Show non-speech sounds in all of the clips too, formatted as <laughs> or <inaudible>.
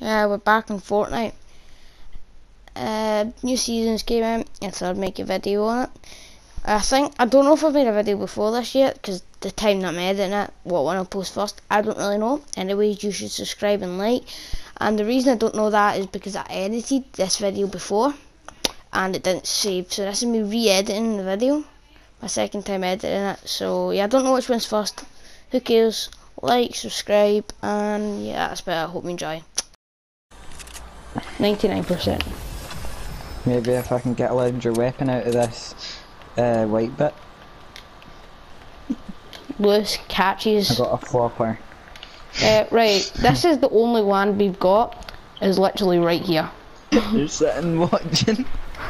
Yeah, we're back in Fortnite. Uh, new seasons came out, and so I'd make a video on it. I think, I don't know if I've made a video before this yet, because the time that I'm editing it, what one I'll post first, I don't really know. Anyways, you should subscribe and like. And the reason I don't know that is because I edited this video before, and it didn't save. So this is me re-editing the video, my second time editing it. So yeah, I don't know which one's first. Who cares? Like, subscribe, and yeah, that's about it. I hope you enjoy. 99%. Maybe if I can get a legendary weapon out of this uh, white bit. Lewis catches. I got a flopper. Uh, right, this is the only one we've got. Is literally right here. You're sitting watching.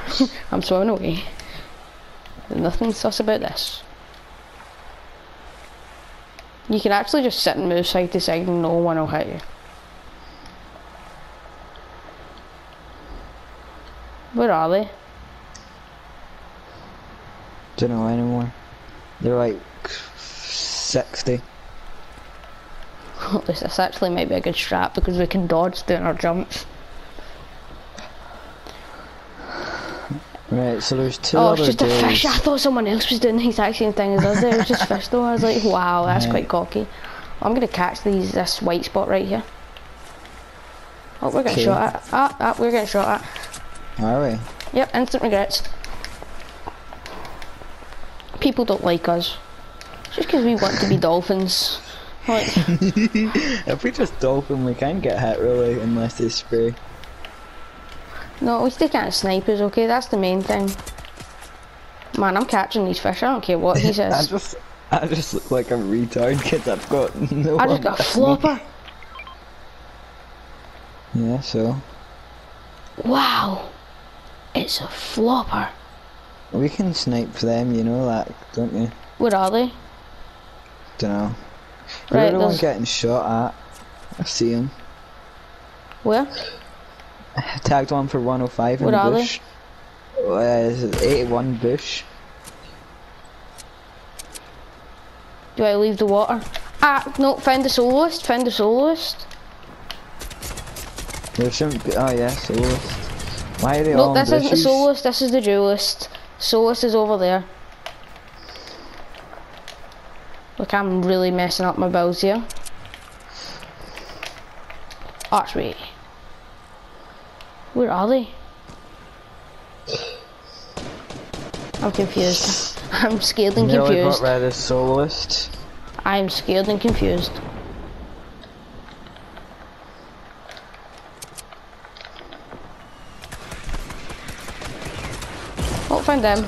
<laughs> I'm swimming away. There's nothing sus about this. You can actually just sit and move side to side and no one will hit you. Where are they? Don't know anymore. They're like 60. <laughs> this, actually might be a good strat because we can dodge doing our jumps. Right, so there's two Oh, other it's just a fish. I thought someone else was doing the exact same thing as us. It was just fish though. I was like, wow, that's Right. quite cocky. I'm gonna catch these this white spot right here. Oh, we're getting Okay. shot at. Ah, ah, we're getting shot at. Are we? Yep, instant regrets. People don't like us. Just because we want to be <laughs> dolphins. Like, <laughs> if we just dolphin, we can't get hit really unless they spray. no, at least they can't snipe us, okay? That's the main thing. Man, I'm catching these fish. I don't care what he <laughs> says. I just, I just look like a retard because I've got no. I just got a flopper. Yeah, so Wow. It's a flopper. we can snipe them, you know that, don't you? Where are they? Don't know. Right, You're the one getting shot at. I see him. Where? <sighs> Tagged one for 105 in What are they? bush. Uh, this is 81 bush. Do I leave the water? Ah, no, found the soloist, found the soloist. There shouldn't be. Oh yeah, soloist. Why are they No, all this isn't the bushes? soloist, this is the duelist. Soloist is over there. Look, I'm really messing up my bows here. Archery. Where are they? I'm confused. <laughs> I'm scared and Nearly got confused. rid of the soloist. I'm scared and confused. Found them.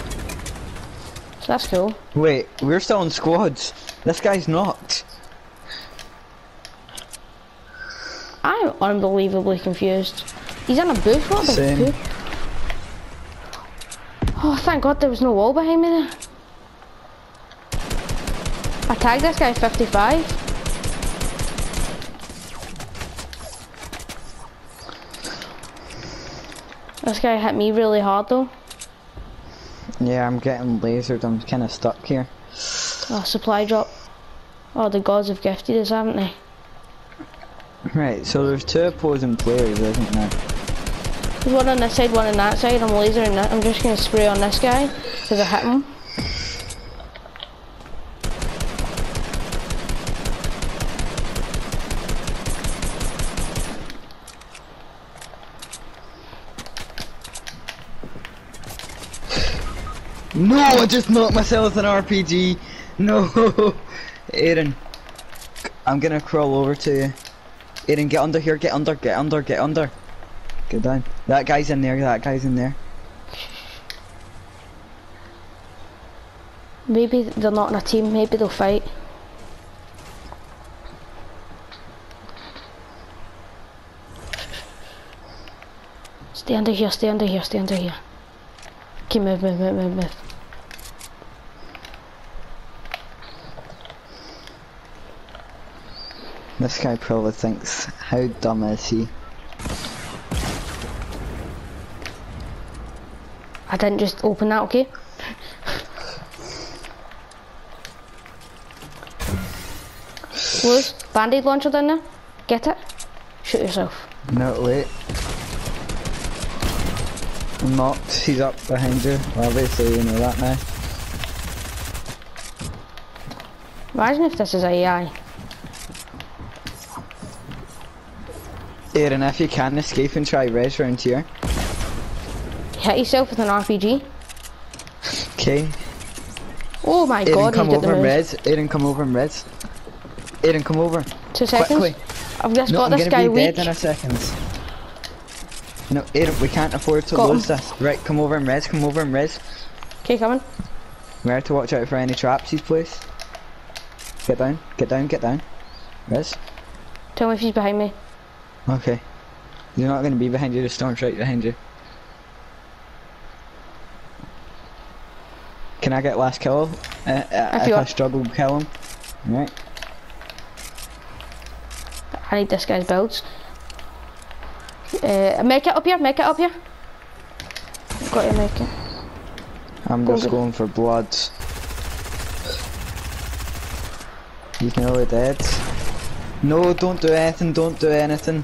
So that's cool. Wait, we're still in squads. This guy's not. I'm unbelievably confused. He's in a booth, what the poop? Oh, thank God there was no wall behind me there. I tagged this guy 55. This guy hit me really hard though. Yeah, I'm getting lasered. I'm kind of stuck here. Oh, supply drop. Oh, the gods have gifted us, haven't they? Right, so there's two opposing players, isn't there? There's one on this side, one on that side. I'm lasering that. I'm just gonna spray on this guy because I hit him. No, I just knocked myself with an RPG. No, <laughs> Aaron, I'm gonna crawl over to you. Aaron, get under here. Get under. Get under. Get under. Get down. That guy's in there. That guy's in there. Maybe they're not in a team. Maybe they'll fight. Stay under here. Stay under here. Stay under here. Okay, move, move, move, move, move. This guy probably thinks, how dumb is he? I didn't just open that. Okay. Lewis, band-aid launcher down there. Get it. Shoot yourself. Not late. I'm knocked. He's up behind you. Obviously, you know that now. Imagine if this is AI. Aaron, if you can escape and try res round here. Hit yourself with an RPG. Okay. Oh my Aaron, god, come he's got the over and res. Aaron, come over and res. Aaron, come over. Two seconds. Quickly. I've just No, got I'm this guy be weak. dead in a second. No, Aaron, we can't afford to Got lose him. this. Right, come over and res. Come over and res. Okay, coming. We have to watch out for any traps he's placed. Get down, get down, get down. Res. Tell me if he's behind me. Okay. They're not gonna be behind you, the storm's right behind you. Can I get last kill? Uh, uh, if you I struggle, kill him. Alright. I need this guy's builds. Uh, make it up here, make it up here. Got to make it. I'm just going for blood. He's nearly dead. No, don't do anything, don't do anything.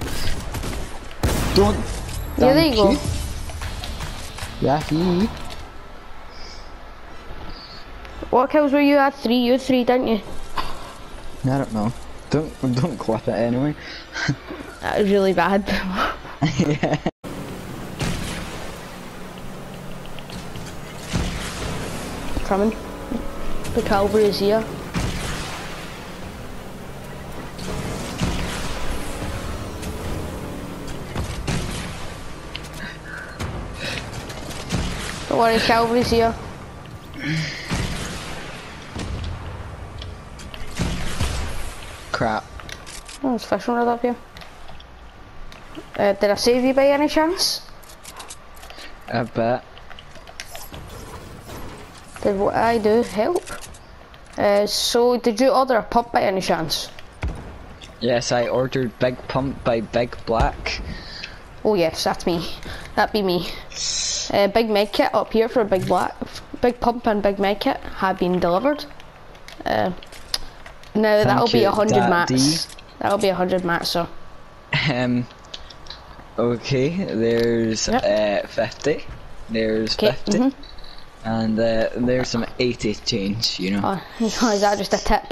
Don't. Yeah, there you go. Yeah, he. What kills were you at? Three, you had three, didn't you? I don't know. Don't don't clip it anyway. <laughs> That was really bad. yeah. <laughs> <laughs> Coming. The cavalry is here. Don't worry, cavalry's here. Crap. Oh, there's fishing rod up here. Uh, did I save you by any chance? I bet. Did what I do help? Uh, so, did you order a pump by any chance? Yes, I ordered Big Pump by Big Black. Oh yes, that's me. That be me. Uh, big med kit up here for a big black, big pump and big med kit have been delivered. Uh, now that'll be a hundred mats. That'll be a hundred mats. So Um. Okay, there's Yep. uh 50. There's okay. 50. mhm. And uh, there's some 80 change, you know. <laughs> Oh, is that just a tip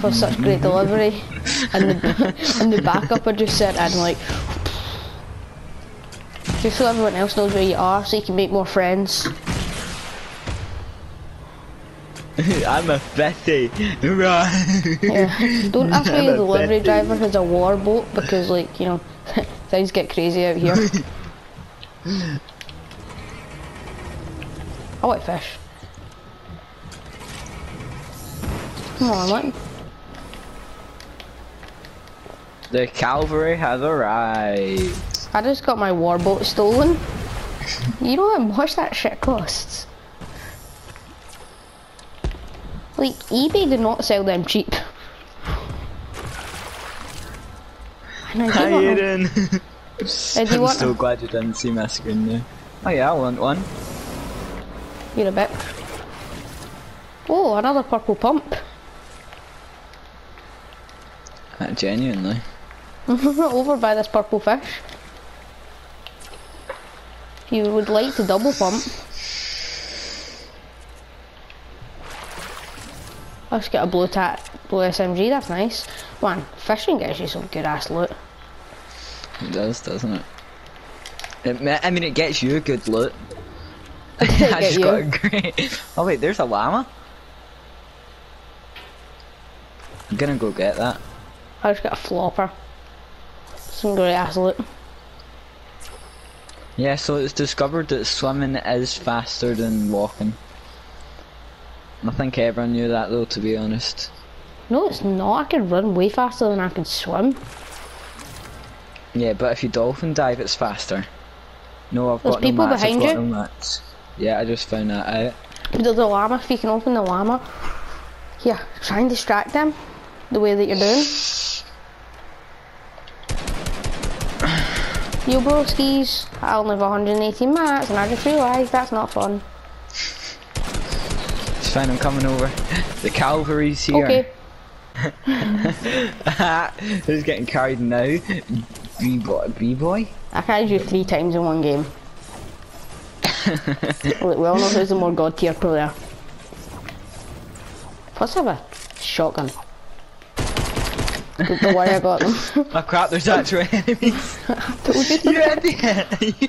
for such great delivery? And the <laughs> and the backup I just sent in like. Just so everyone else knows where you are, so you can make more friends. <laughs> I'm a 50. Right. <laughs> Yeah. Don't ask me the delivery driver has a war boat because like, you know, <laughs> things get crazy out here. I want fish. Come on, what? The cavalry has arrived. I just got my war boat stolen. You know how much that shit costs? Like, eBay did not sell them cheap. And I Hi, do want Aiden. <laughs> Do you I'm want so them? glad you didn't see my screen there. Oh yeah, I want one. You're a bit. Oh, another purple pump. Uh, genuinely. <laughs> Over by this purple fish. If you would like to double pump. Let's get a blue tat, blue SMG, that's nice. Man, fishing gets you some good ass loot. It does, doesn't it? it I mean, it gets you good loot. <laughs> <laughs> I just you. got a great. <laughs> Oh wait, there's a llama. I'm gonna go get that. I just got a flopper. Some great ass loot. Yeah, so it's discovered that swimming is faster than walking. I think everyone knew that though, to be honest. No, it's not. I can run way faster than I can swim. Yeah, but if you dolphin dive, it's faster. No, I've There's got no people mats, I've behind you? no mats. Yeah, I just found that out. The, the llama, if you can open the llama. Here, try and distract them the way that you're doing. Yo broskies, I only have 180 mats and I just realised that's not fun. It's fine, I'm coming over. <laughs> The cavalry's here. Okay. <laughs> Who's getting carried now? B boy. B boy. I carried you three times in one game. <laughs> we we all know who's the more god tier player. Plus I have a shotgun. Don't worry, I got them. oh crap! There's actual enemies. Told <laughs> you. <laughs> you idiot! You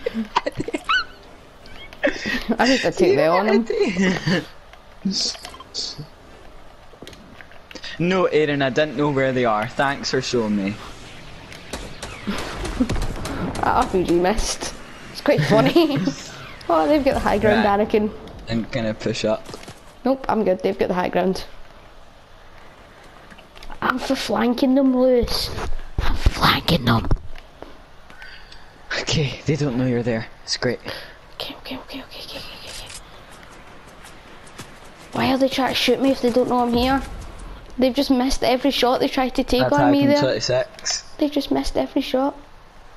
I think I take that on them. idiot. No, Aaron, I didn't know where they are. Thanks for showing me. That RPG missed. It's quite funny. <laughs> oh, they've got the high ground, Right. Anakin. I'm gonna push up. Nope, I'm good. They've got the high ground. I'm for flanking them, Lewis. I'm flanking them. Okay, they don't know you're there. It's great. Okay, okay, okay, okay, okay, okay, okay. Why are they trying to shoot me if they don't know I'm here? They've just missed every shot they tried to take That's on me Hakim there. 26. They've just missed every shot.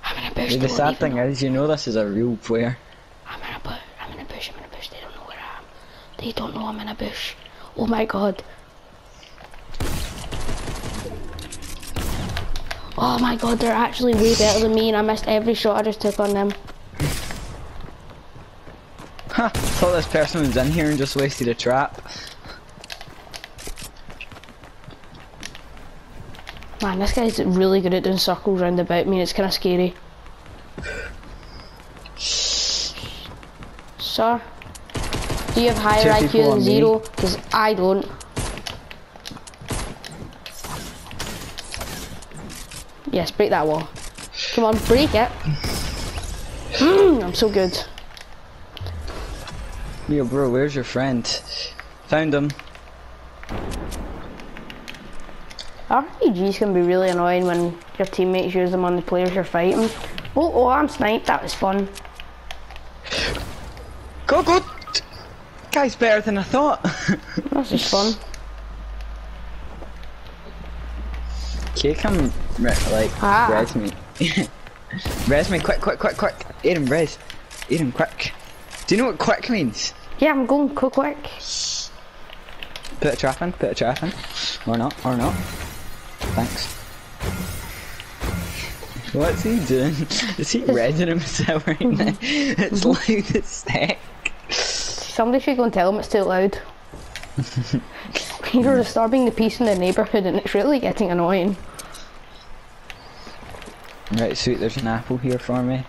I'm in a bush. The sad thing know. is, you know this is a real player. I'm in a bush. I'm in a bush. I'm in a bush. They don't know where I am. They don't know I'm in a bush. Oh my god. Oh my god, they're actually way better than me and I missed every shot I just took on them. Ha! Thought this person was in here and just wasted a trap. Man, this guy's really good at doing circles round about me and it's kind of scary. Sir, do you have higher IQ than zero? Because I don't. Yes, break that wall. Come on, break it. Mm, I'm so good. Yo, bro, where's your friend? Found him. RPGs can be really annoying when your teammates use them on the players you're fighting. Oh, oh, I'm sniped. That was fun. Go, go! Guy's better than I thought. <laughs> That's just fun. Okay, come, re- like, Ah. res me. <laughs> res me, quick, quick, quick, quick. Aiden, res. Aiden, quick. Do you know what quick means? Yeah, I'm going quick, quick. Put a trap in, put a trap in. Or not, or not. Thanks. What's he doing? <laughs> Is he <laughs> resin himself right now? It's loud as heck. Somebody should go and tell him it's too loud. You're disturbing the peace in the neighbourhood and it's really getting annoying. Right, sweet, there's an apple here for me.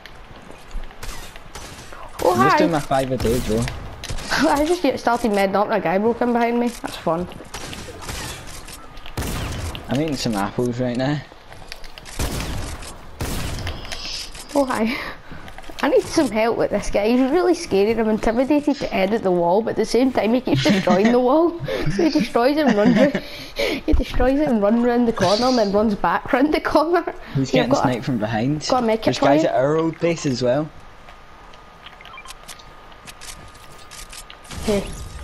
Oh I'm just doing my five a day, bro. <laughs> I just get started medding up and a guy broke in behind me. That's fun. I'm eating some apples right now. Oh hi. <laughs> I need some help with this guy. He's really scary. I'm intimidated to edit the wall, but at the same time he keeps destroying the wall. <laughs> So he destroys it and runs he destroys it and runs round the corner and then runs back round the corner. He's Yeah, getting got a- sniped from behind. got a medkit There's for guys at our old base as well. Hey.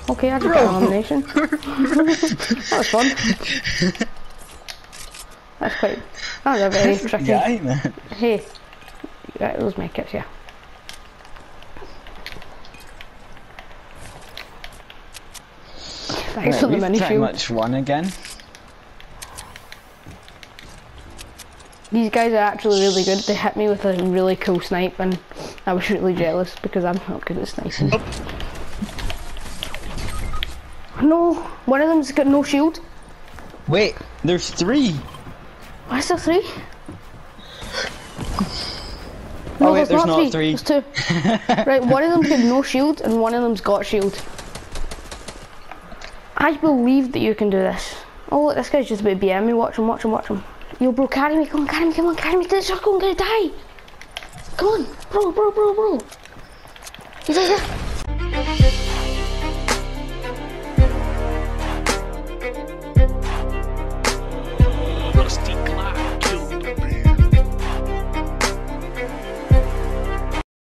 Okay, I just got an elimination. <laughs> that was fun. That's quite. That was a very <laughs> tricky. Guy, man. Hey, right, those makeups, yeah. Thanks Right, for the mini pretty shield. much won again. These guys are actually really good. They hit me with a really cool snipe, and I was really hmm. jealous because I'm not good at sniping. Oh. No, one of them's got no shield. Wait, there's three. Why is there three? Oh, wait, there's not three. There's two. <laughs> right, one of them's got no shield, and one of them's got shield. I believe that you can do this. Oh, look, this guy's just about to BM me. Watch him, watch him, watch him. Yo, bro, carry me. Come on, carry me, come on, carry me to the circle. I'm gonna die. Come on, bro, bro, bro, bro. He's right there.